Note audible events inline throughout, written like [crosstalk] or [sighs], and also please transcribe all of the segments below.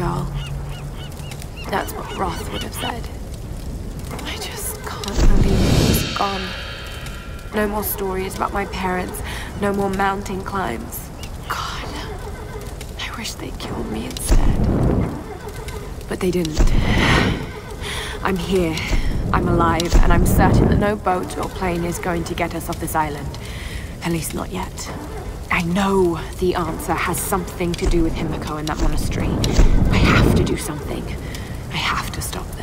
girl. That's what Roth would have said. I just can't believe he's gone. No more stories about my parents, no more mountain climbs. God, I wish they killed me instead. But they didn't. I'm here. I'm alive, and I'm certain that no boat or plane is going to get us off this island. At least not yet. I know the answer has something to do with Himiko and that monastery. I have to do something. I have to stop this.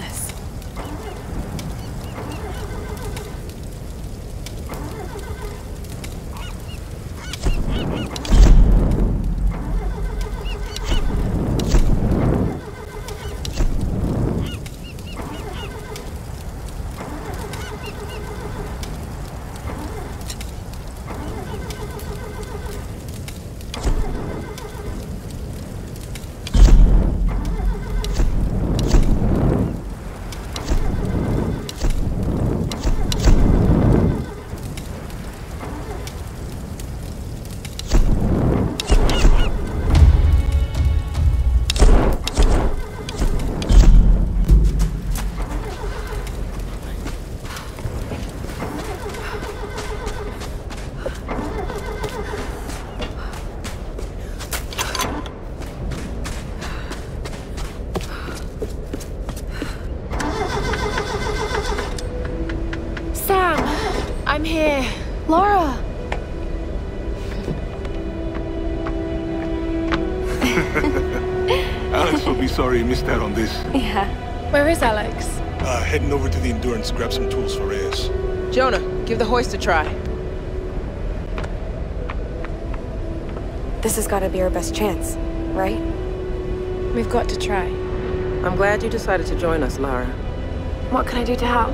I'm here. Lara! [laughs] Alex will be sorry he missed out on this. Yeah. Where is Alex? Uh, heading over to the Endurance to grab some tools for Reyes. Jonah, give the hoist a try. This has got to be our best chance, right? We've got to try. I'm glad you decided to join us, Lara. What can I do to help?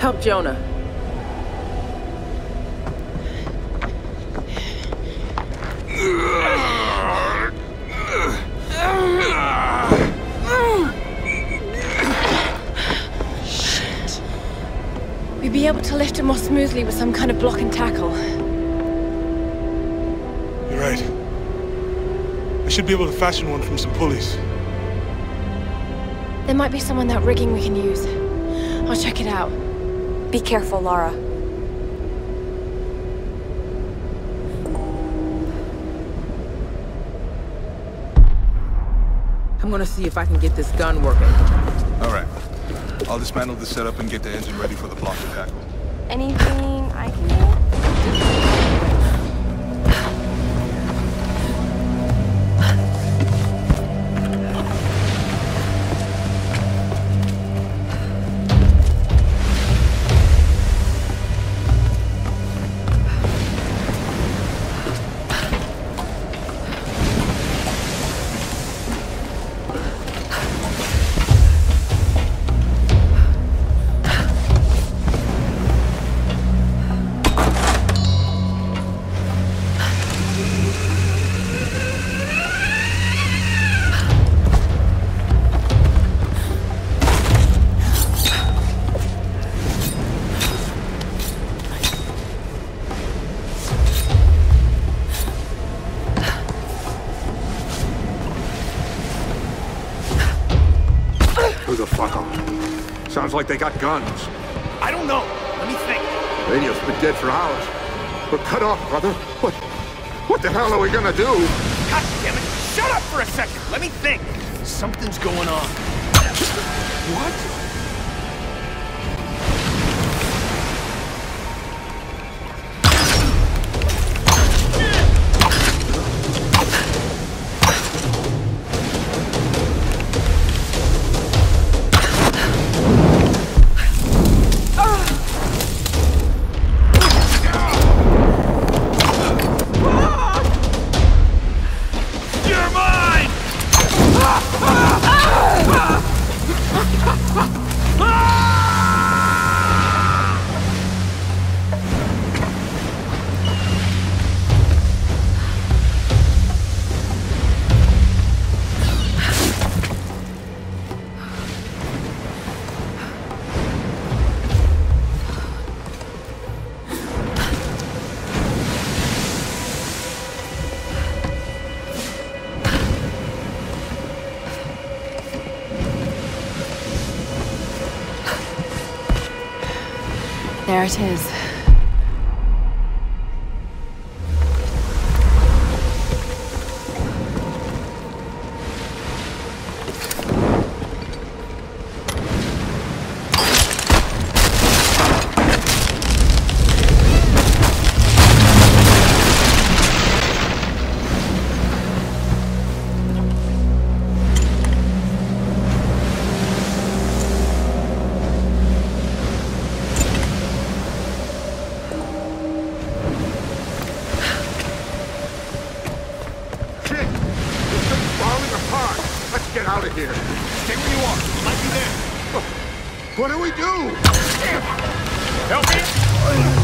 Help Jonah. More smoothly with some kind of block and tackle. You're right. I should be able to fashion one from some pulleys. There might be some on that rigging we can use. I'll check it out. Be careful, Lara. I'm gonna see if I can get this gun working. All right. I'll dismantle the setup and get the engine ready for the block and tackle. Anything I can do? Sounds like they got guns. I don't know. Let me think. Radio's been dead for hours. We're cut off, brother. What? What the hell are we gonna do? God damn it. Shut up for a second. Let me think. Something's going on. What? 啊！啊！It is. Get out of here. Stay where you are. You might be there. What do we do? Help me!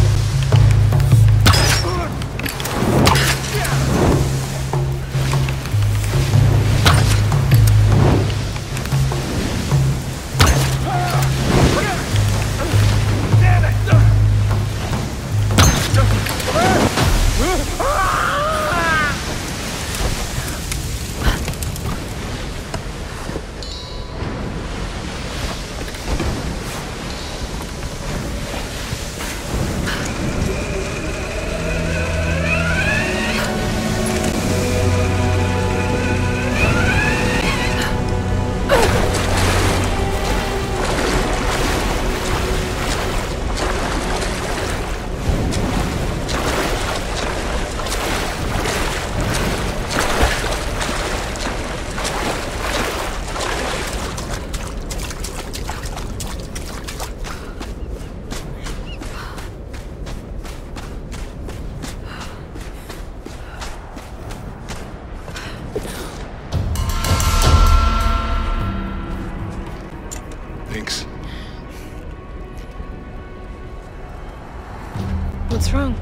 What's wrong?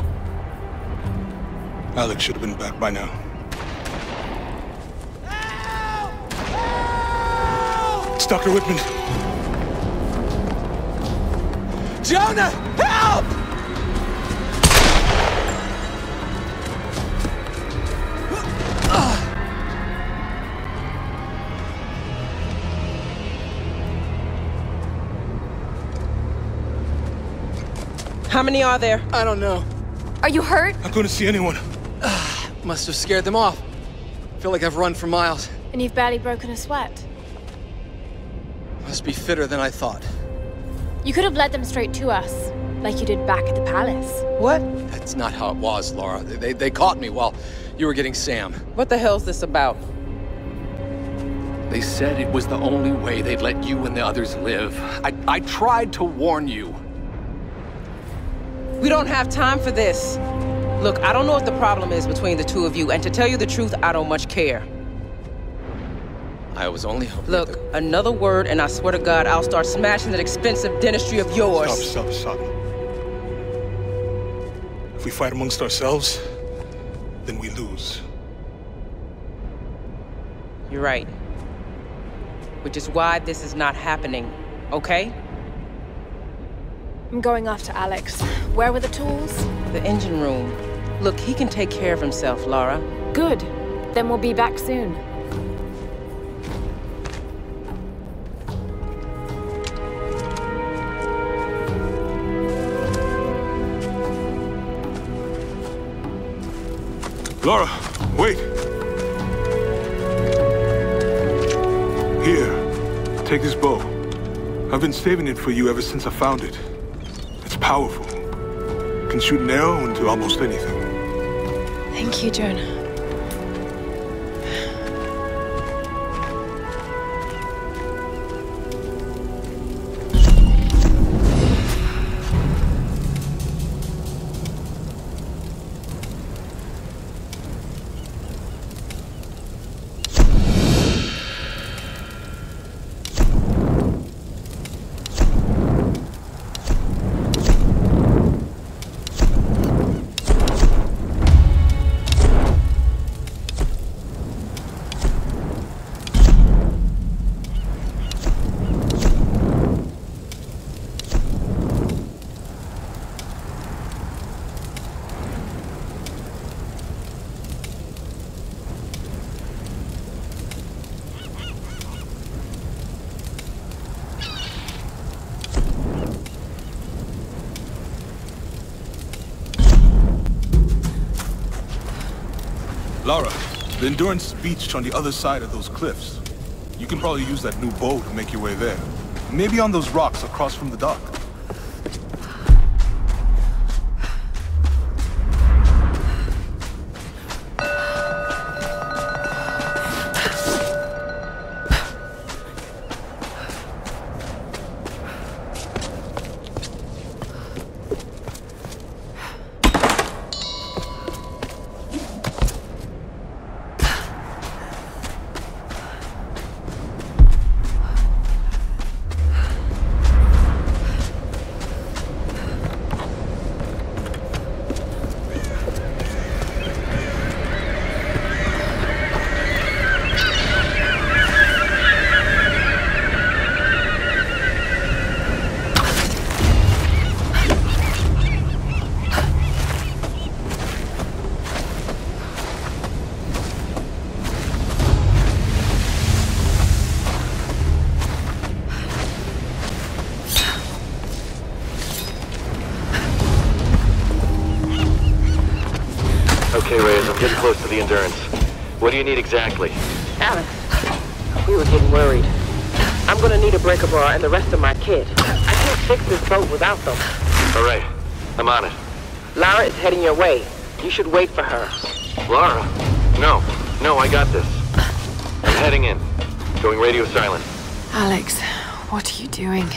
Alex should have been back by now. It's Dr. Whitman. Jonah, help! How many are there? I don't know. Are you hurt? I'm not going to see anyone. [sighs] Must have scared them off. Feel like I've run for miles. And you've barely broken a sweat. Must be fitter than I thought. You could have led them straight to us, like you did back at the palace. What? That's not how it was, Lara. They, they, they caught me while you were getting Sam. What the hell's this about? They said it was the only way they'd let you and the others live. I, I tried to warn you. We don't have time for this. Look, I don't know what the problem is between the two of you, and to tell you the truth, I don't much care. I was only hoping Look, that- another word, and I swear to God, I'll start smashing that expensive dentistry of yours. Stop, stop, stop. If we fight amongst ourselves, then we lose. You're right. Which is why this is not happening, okay? I'm going after Alex. Where were the tools? The engine room. Look, he can take care of himself, Lara. Good. Then we'll be back soon. Lara, wait. Here, take this bow. I've been saving it for you ever since I found it. Powerful. Can shoot an arrow into almost anything. Thank you, Jonah. Lara, the Endurance is beached on the other side of those cliffs. You can probably use that new bow to make your way there. Maybe on those rocks across from the dock. What do you need exactly? Alex, we were getting worried. I'm gonna need a breaker bar and the rest of my kit. I can't fix this boat without them. All right, I'm on it. Lara is heading your way. You should wait for her. Lara? No, no, I got this. I'm heading in. Going radio silent. Alex, what are you doing?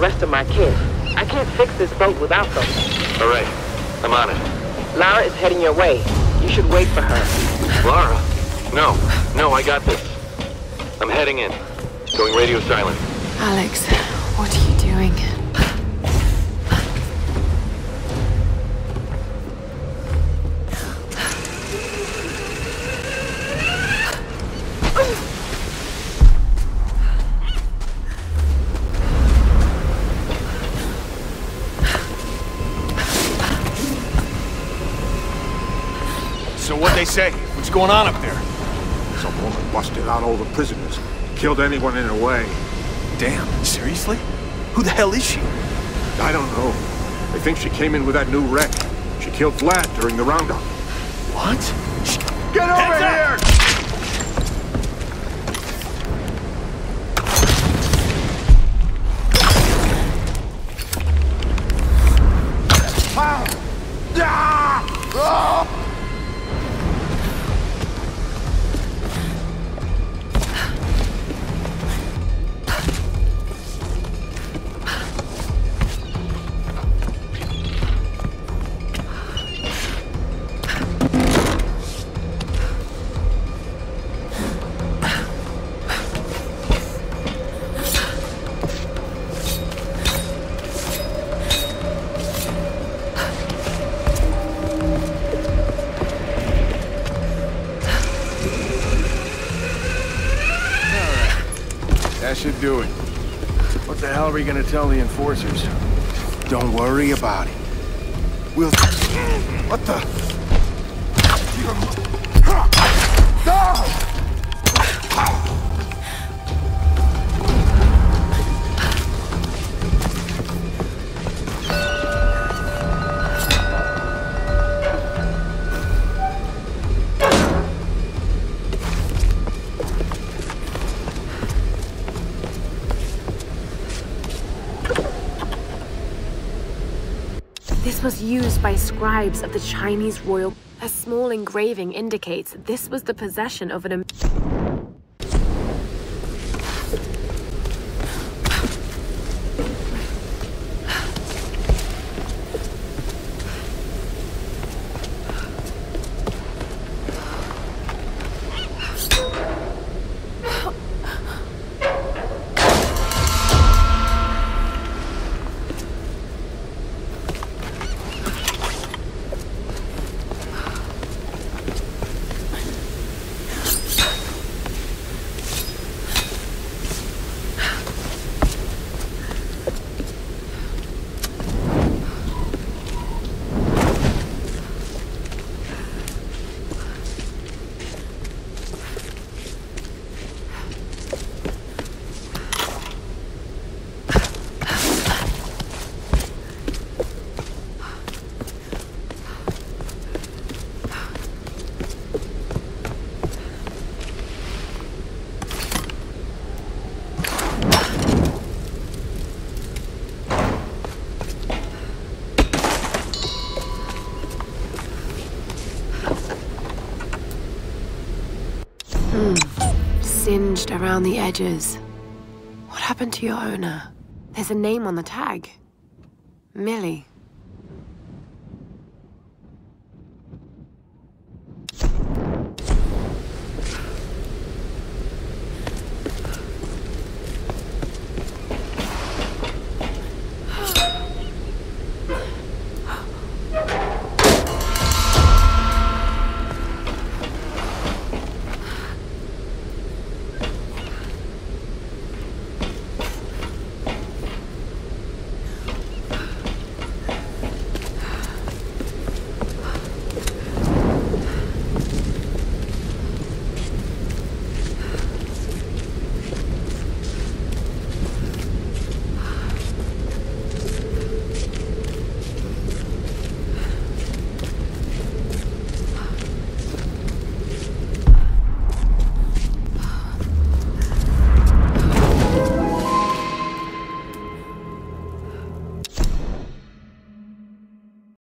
Rest of my kit. I can't fix this boat without them. All right, I'm on it. Lara is heading your way. You should wait for her. Lara? No, no, I got this. I'm heading in. Going radio silent. Alex, what are you doing? What's going on up there? Some woman busted out all the prisoners. Killed anyone in her way. Damn, seriously? Who the hell is she? I don't know. They think she came in with that new wreck. She killed Vlad during the roundup. What? She... Get over here! Ah! What the hell are we gonna tell the enforcers? Don't worry about it. We'll... What the... Was used by scribes of the Chinese royal A small engraving indicates this was the possession of an. Hmm. Singed around the edges. What happened to your owner? There's a name on the tag. Millie.